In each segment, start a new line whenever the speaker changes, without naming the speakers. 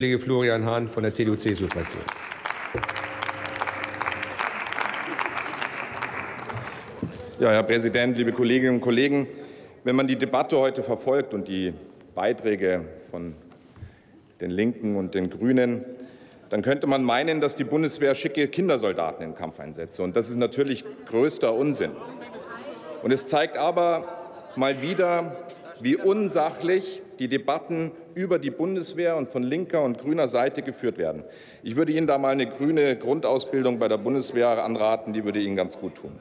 Kollege Florian Hahn von der CDU-CSU-Fraktion.
Ja, Herr Präsident, liebe Kolleginnen und Kollegen! Wenn man die Debatte heute verfolgt und die Beiträge von den Linken und den Grünen, dann könnte man meinen, dass die Bundeswehr schicke Kindersoldaten in den Kampf einsetze. Und das ist natürlich größter Unsinn. Und es zeigt aber mal wieder, wie unsachlich die Debatten über die Bundeswehr und von linker und grüner Seite geführt werden. Ich würde Ihnen da mal eine grüne Grundausbildung bei der Bundeswehr anraten, die würde Ihnen ganz gut tun.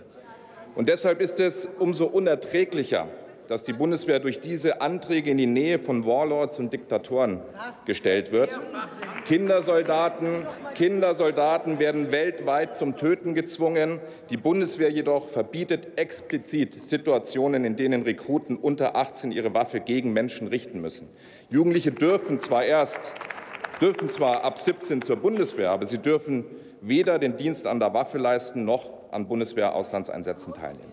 Und deshalb ist es umso unerträglicher, dass die Bundeswehr durch diese Anträge in die Nähe von Warlords und Diktatoren gestellt wird. Kindersoldaten, Kindersoldaten werden weltweit zum Töten gezwungen. Die Bundeswehr jedoch verbietet explizit Situationen, in denen Rekruten unter 18 ihre Waffe gegen Menschen richten müssen. Jugendliche dürfen zwar erst dürfen zwar ab 17 zur Bundeswehr, aber sie dürfen weder den Dienst an der Waffe leisten noch an Bundeswehr-Auslandseinsätzen teilnehmen.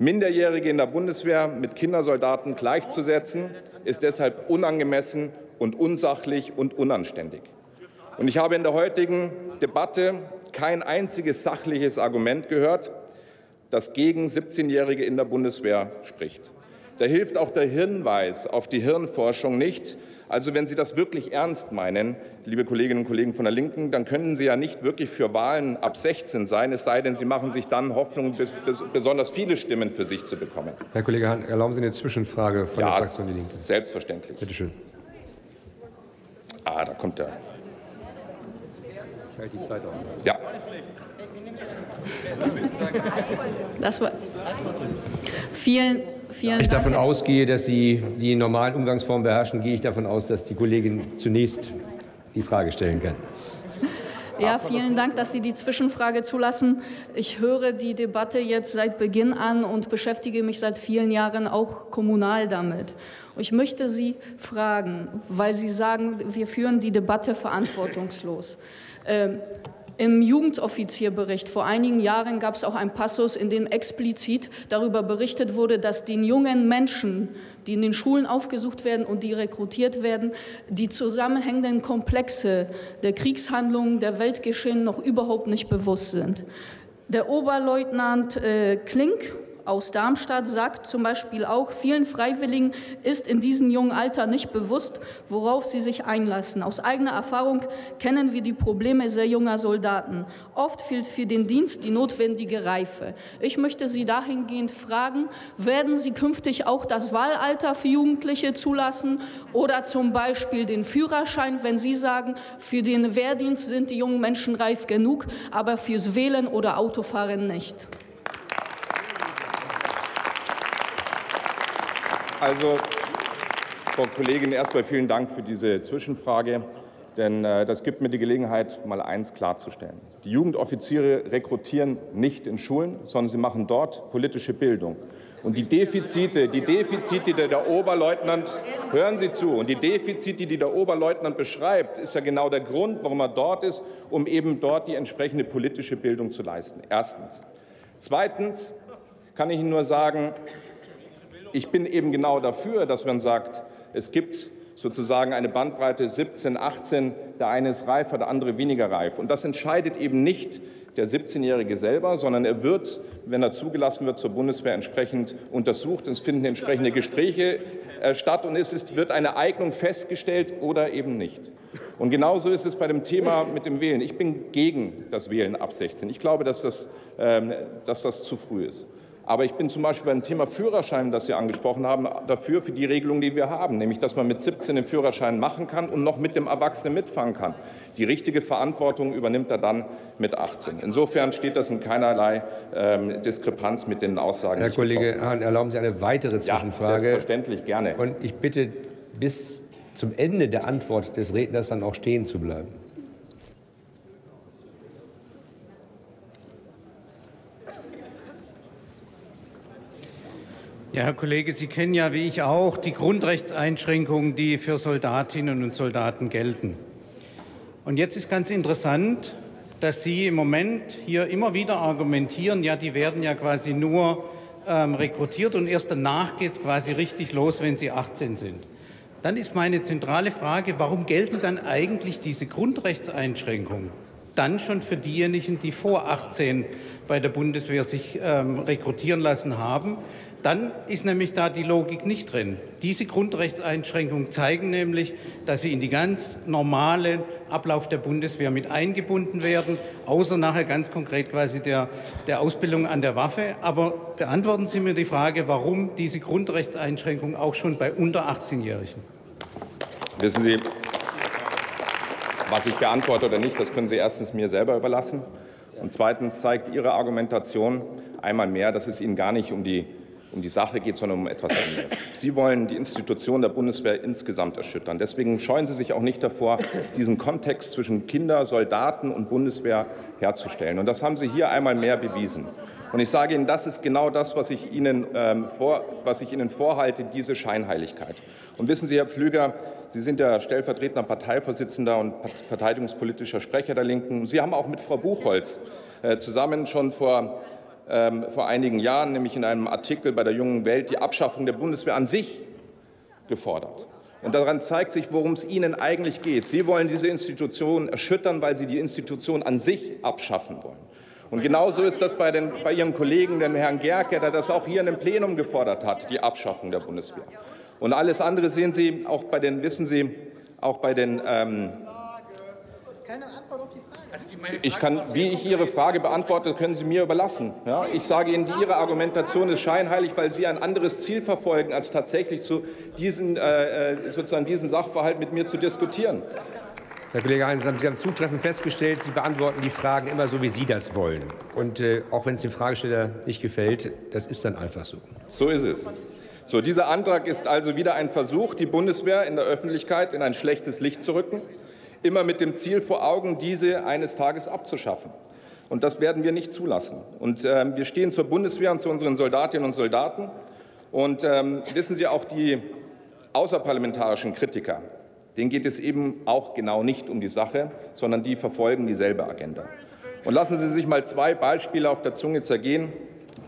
Minderjährige in der Bundeswehr mit Kindersoldaten gleichzusetzen, ist deshalb unangemessen und unsachlich und unanständig. Und ich habe in der heutigen Debatte kein einziges sachliches Argument gehört, das gegen 17-Jährige in der Bundeswehr spricht. Da hilft auch der Hinweis auf die Hirnforschung nicht, also wenn Sie das wirklich ernst meinen, liebe Kolleginnen und Kollegen von der Linken, dann können Sie ja nicht wirklich für Wahlen ab 16 sein, es sei denn, Sie machen sich dann Hoffnung, besonders viele Stimmen für sich zu bekommen.
Herr Kollege Hahn, erlauben Sie eine Zwischenfrage von
ja,
der Fraktion Die Linke?
Selbstverständlich.
Bitte schön.
Ah, da kommt der.
Ich halte die Zeit auf.
Ja.
Das war. Vielen, vielen
ich davon ausgehe, dass Sie die normalen Umgangsformen beherrschen, gehe ich davon aus, dass die Kollegin zunächst die Frage stellen kann.
Ja, vielen Dank, dass Sie die Zwischenfrage zulassen. Ich höre die Debatte jetzt seit Beginn an und beschäftige mich seit vielen Jahren auch kommunal damit. Ich möchte Sie fragen, weil Sie sagen, wir führen die Debatte verantwortungslos. Ähm, im Jugendoffizierbericht vor einigen Jahren gab es auch einen Passus, in dem explizit darüber berichtet wurde, dass den jungen Menschen, die in den Schulen aufgesucht werden und die rekrutiert werden, die zusammenhängenden Komplexe der Kriegshandlungen, der Weltgeschehen noch überhaupt nicht bewusst sind. Der Oberleutnant äh, Klink aus Darmstadt sagt zum Beispiel auch, vielen Freiwilligen ist in diesem jungen Alter nicht bewusst, worauf sie sich einlassen. Aus eigener Erfahrung kennen wir die Probleme sehr junger Soldaten. Oft fehlt für den Dienst die notwendige Reife. Ich möchte Sie dahingehend fragen, werden Sie künftig auch das Wahlalter für Jugendliche zulassen oder zum Beispiel den Führerschein, wenn Sie sagen, für den Wehrdienst sind die jungen Menschen reif genug, aber fürs Wählen oder Autofahren nicht?
Also, Frau Kollegin, erstmal vielen Dank für diese Zwischenfrage, denn äh, das gibt mir die Gelegenheit, mal eins klarzustellen. Die Jugendoffiziere rekrutieren nicht in Schulen, sondern sie machen dort politische Bildung. Und die Defizite, die Defizite, die der Oberleutnant, hören Sie zu, und die Defizite, die der Oberleutnant beschreibt, ist ja genau der Grund, warum er dort ist, um eben dort die entsprechende politische Bildung zu leisten. Erstens. Zweitens kann ich Ihnen nur sagen, ich bin eben genau dafür, dass man sagt, es gibt sozusagen eine Bandbreite 17, 18, der eine ist reifer, der andere weniger reif. Und das entscheidet eben nicht der 17-Jährige selber, sondern er wird, wenn er zugelassen wird zur Bundeswehr, entsprechend untersucht. Es finden entsprechende Gespräche äh, statt und es ist, wird eine Eignung festgestellt oder eben nicht. Und genauso ist es bei dem Thema mit dem Wählen. Ich bin gegen das Wählen ab 16. Ich glaube, dass das, ähm, dass das zu früh ist. Aber ich bin zum Beispiel beim Thema Führerschein, das Sie angesprochen haben, dafür für die Regelung, die wir haben, nämlich dass man mit 17 den Führerschein machen kann und noch mit dem Erwachsenen mitfahren kann. Die richtige Verantwortung übernimmt er dann mit 18. Insofern steht das in keinerlei ähm, Diskrepanz mit den Aussagen.
Herr Kollege Hahn, erlauben Sie eine weitere Zwischenfrage?
Ja, selbstverständlich gerne.
Und ich bitte bis zum Ende der Antwort des Redners dann auch stehen zu bleiben.
Ja, Herr Kollege, Sie kennen ja wie ich auch die Grundrechtseinschränkungen, die für Soldatinnen und Soldaten gelten. Und jetzt ist ganz interessant, dass Sie im Moment hier immer wieder argumentieren, ja, die werden ja quasi nur ähm, rekrutiert und erst danach geht es quasi richtig los, wenn sie 18 sind. dann ist meine zentrale Frage, warum gelten dann eigentlich diese Grundrechtseinschränkungen dann schon für diejenigen, die vor 18 bei der Bundeswehr sich ähm, rekrutieren lassen haben? Dann ist nämlich da die Logik nicht drin. Diese Grundrechtseinschränkungen zeigen nämlich, dass sie in die ganz normalen Ablauf der Bundeswehr mit eingebunden werden, außer nachher ganz konkret quasi der, der Ausbildung an der Waffe. Aber beantworten Sie mir die Frage, warum diese Grundrechtseinschränkung auch schon bei unter 18-Jährigen?
Wissen Sie, was ich beantworte oder nicht, das können Sie erstens mir selber überlassen. Und zweitens zeigt Ihre Argumentation einmal mehr, dass es Ihnen gar nicht um die um die Sache geht, sondern um etwas anderes. Sie wollen die Institution der Bundeswehr insgesamt erschüttern. Deswegen scheuen Sie sich auch nicht davor, diesen Kontext zwischen Kinder, Soldaten und Bundeswehr herzustellen. Und das haben Sie hier einmal mehr bewiesen. Und ich sage Ihnen, das ist genau das, was ich Ihnen, ähm, vor, was ich Ihnen vorhalte, diese Scheinheiligkeit. Und wissen Sie, Herr Pflüger, Sie sind der stellvertretender Parteivorsitzender und verteidigungspolitischer Sprecher der Linken. Sie haben auch mit Frau Buchholz äh, zusammen schon vor ähm, vor einigen Jahren, nämlich in einem Artikel bei der Jungen Welt, die Abschaffung der Bundeswehr an sich gefordert. Und daran zeigt sich, worum es Ihnen eigentlich geht. Sie wollen diese Institution erschüttern, weil Sie die Institution an sich abschaffen wollen. Und genauso ist das bei, den, bei Ihrem Kollegen, dem Herrn Gerke, der das auch hier in dem Plenum gefordert hat, die Abschaffung der Bundeswehr. Und alles andere sehen Sie auch bei den, wissen Sie, auch bei den ähm, ich kann, wie ich Ihre Frage beantworte, können Sie mir überlassen. Ja, ich sage Ihnen, Ihre Argumentation ist scheinheilig, weil Sie ein anderes Ziel verfolgen, als tatsächlich zu diesen, äh, äh sozusagen diesen Sachverhalt mit mir zu diskutieren.
Herr Kollege Heinz, Sie haben zutreffend festgestellt, Sie beantworten die Fragen immer so, wie Sie das wollen. Und äh, auch wenn es dem Fragesteller nicht gefällt, das ist dann einfach so.
So ist es. So, dieser Antrag ist also wieder ein Versuch, die Bundeswehr in der Öffentlichkeit in ein schlechtes Licht zu rücken immer mit dem Ziel vor Augen, diese eines Tages abzuschaffen. Und das werden wir nicht zulassen. Und äh, wir stehen zur Bundeswehr und zu unseren Soldatinnen und Soldaten. Und ähm, wissen Sie auch die außerparlamentarischen Kritiker, denen geht es eben auch genau nicht um die Sache, sondern die verfolgen dieselbe Agenda. Und lassen Sie sich mal zwei Beispiele auf der Zunge zergehen.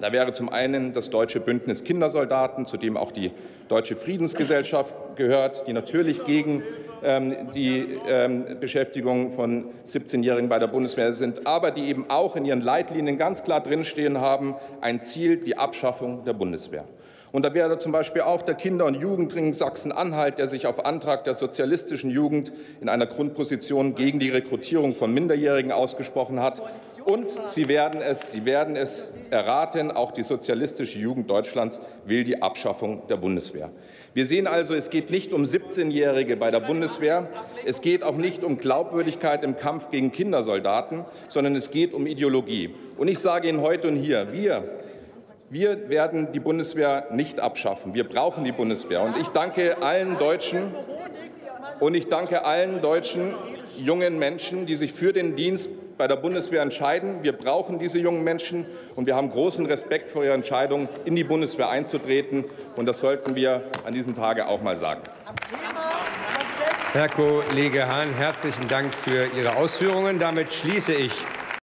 Da wäre zum einen das Deutsche Bündnis Kindersoldaten, zu dem auch die Deutsche Friedensgesellschaft gehört, die natürlich gegen ähm, die ähm, Beschäftigung von 17-Jährigen bei der Bundeswehr sind, aber die eben auch in ihren Leitlinien ganz klar drinstehen haben, ein Ziel, die Abschaffung der Bundeswehr. Und da wäre zum Beispiel auch der Kinder- und Jugendring Sachsen-Anhalt, der sich auf Antrag der sozialistischen Jugend in einer Grundposition gegen die Rekrutierung von Minderjährigen ausgesprochen hat. Und Sie werden es, Sie werden es erraten, auch die sozialistische Jugend Deutschlands will die Abschaffung der Bundeswehr. Wir sehen also, es geht nicht um 17-Jährige bei der Bundeswehr, es geht auch nicht um Glaubwürdigkeit im Kampf gegen Kindersoldaten, sondern es geht um Ideologie. Und ich sage Ihnen heute und hier, wir, wir werden die Bundeswehr nicht abschaffen. Wir brauchen die Bundeswehr. Und ich danke allen Deutschen und ich danke allen deutschen jungen Menschen, die sich für den Dienst bei der Bundeswehr entscheiden. Wir brauchen diese jungen Menschen und wir haben großen Respekt vor ihrer Entscheidung, in die Bundeswehr einzutreten. Und das sollten wir an diesem Tage auch mal sagen.
Herr Kollege Hahn, herzlichen Dank für Ihre Ausführungen. Damit schließe ich